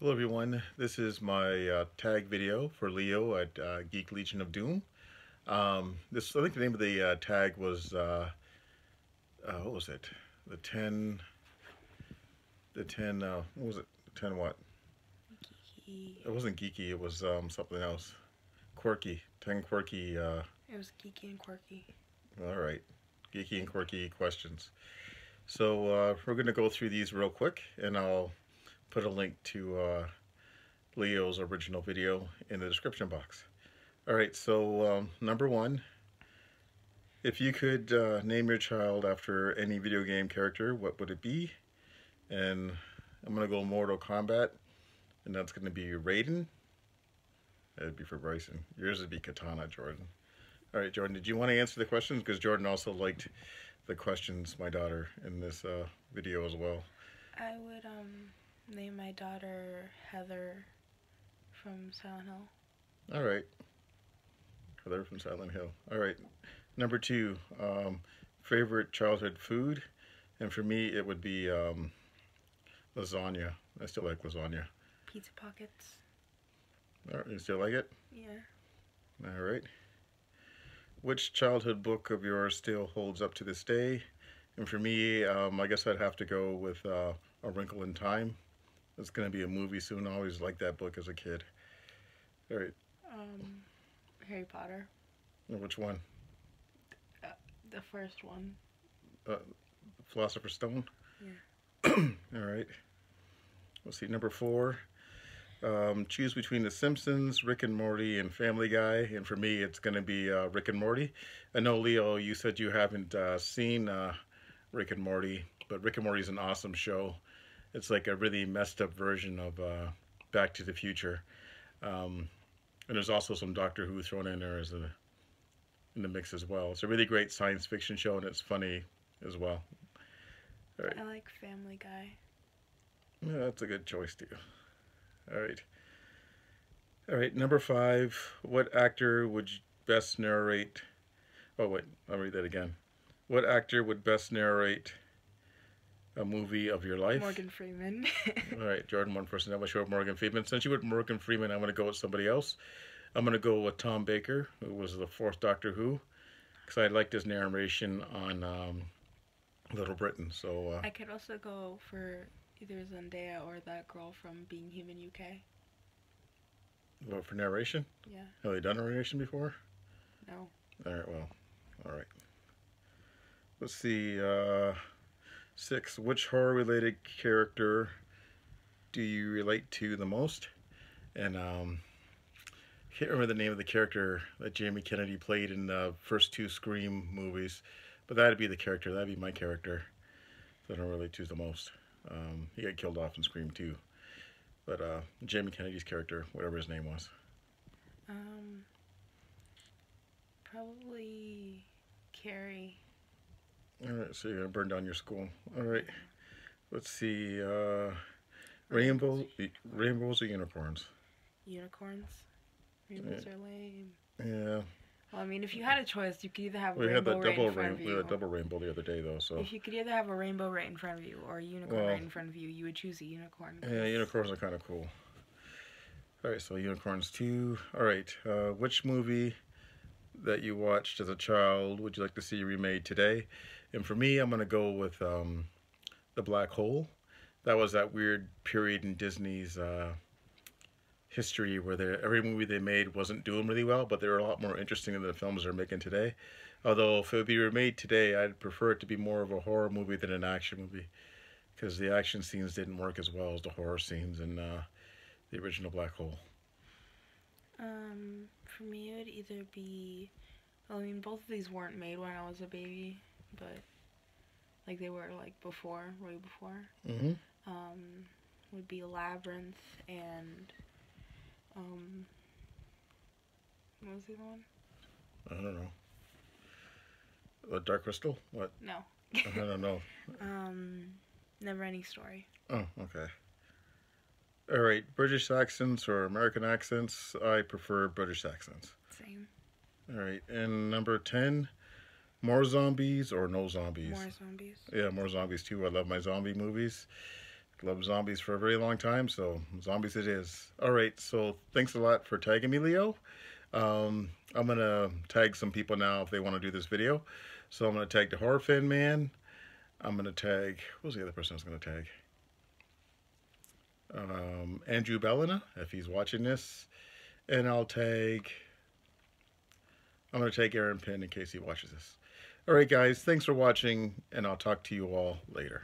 Hello everyone, this is my uh, tag video for Leo at uh, Geek Legion of Doom. Um, this I think the name of the uh, tag was uh, uh, what was it? The ten, the ten. Uh, what was it? Ten what? Geeky. It wasn't geeky. It was um, something else. Quirky. Ten quirky. Uh, It was geeky and quirky. all right, geeky and quirky questions. So uh, we're going to go through these real quick, and I'll put a link to uh, Leo's original video in the description box. All right, so um, number one, if you could uh, name your child after any video game character, what would it be? And I'm to go Mortal Kombat, and that's to be Raiden. That'd be for Bryson. Yours would be Kitana, Jordan. All right, Jordan, did you want to answer the questions? Because Jordan also liked the questions, my daughter, in this uh, video as well. I would um name my daughter Heather from Silent Hill. All right. Heather from Silent Hill. All right. Number two, um, favorite childhood food. And for me, it would be um, lasagna. I still like lasagna. Pizza pockets. All right, you still like it? Yeah. All right. Which childhood book of yours still holds up to this day? And for me, um, I guess I'd have to go with uh, A Wrinkle in Time. It's going to be a movie soon. I always liked that book as a kid. All right. Um, Harry Potter. Which one? The first one. Uh, Philosopher's Stone? Yeah. All right. Let's see, number four. Um, choose between The Simpsons, Rick and Morty, and Family Guy. And for me, it's going to be uh, Rick and Morty. I know, Leo, you said you haven't uh, seen uh, Rick and Morty, but Rick and Morty is an awesome show. It's like a really messed up version of uh, Back to the Future. Um, and there's also some Doctor Who thrown in there as a in the mix as well. It's a really great science fiction show, and it's funny as well. All right. I like Family Guy. Yeah, that's a good choice too. All right. All right, number five. What actor would best narrate? Oh wait, I'll read that again. What actor would best narrate a movie of your life? Morgan Freeman. All right, Jordan, one person. I'm gonna show Morgan Freeman. Since you went Morgan Freeman, I'm gonna go with somebody else. I'm gonna go with Tom Baker, who was the fourth Doctor Who, because I liked his narration on um, Little Britain. So uh, I could also go for either Zendaya or that girl from Being Human UK. vote for narration. Yeah. Have they done narration before? No. All right, well, all right. Let's see. Uh, six. Which horror-related character do you relate to the most? And um, I can't remember the name of the character that Jamie Kennedy played in the first two Scream movies, but that'd be the character. That'd be my character that I relate to the most. Um, he got killed off in Scream 2. But uh, Jamie Kennedy's character, whatever his name was. Um. Probably Carrie. All right, so you're gonna burn down your school. All right, let's see. Uh, rainbow, rainbows or unicorns? Unicorns. Rainbows are lame. Yeah, Well, I mean, if you had a choice, you could either have a we had rainbow that double in front rain. We had a double rainbow the other day, though. So If you could either have a rainbow right in front of you or a unicorn Well- right in front of you, you would choose a unicorn. yeah, unicorns are kind of cool. All right, so unicorns too. All right, uh, which movie that you watched as a child would you like to see remade today? And for me, I'm gonna go with um, the Black Hole. That was that weird period in Disney's uh, history where every movie they made wasn't doing really well, but they were a lot more interesting than the films they're making today. Although if it would be remade today, I'd prefer it to be more of a horror movie than an action movie, because the action scenes didn't work as well as the horror scenes in uh, the original Black Hole. Um, for me, it would either be. Well, I mean, both of these weren't made when I was a baby, but like they were like before, way before. Mm-hmm. Um, would be Labyrinth and um. What was the other one? I don't know. The Dark Crystal? What? No. I don't know. Um, Never Ending Story. Oh, okay. All right, British accents or American accents? I prefer British accents. Same. All right, and number 10, more zombies or no zombies? More zombies. Yeah, more zombies too. I love my zombie movies. Love zombies for a very long time, so zombies it is. All right, so thanks a lot for tagging me, Leo. Um, I'm gonna tag some people now if they want to do this video. So I'm gonna tag the horror fan man. I'm gonna tag. What was the other person I was gonna tag? Um, Andrew Bellina, if he's watching this, and I'll tag. I'm gonna tag Aaron Penn in case he watches this. All right, guys. Thanks for watching, and I'll talk to you all later.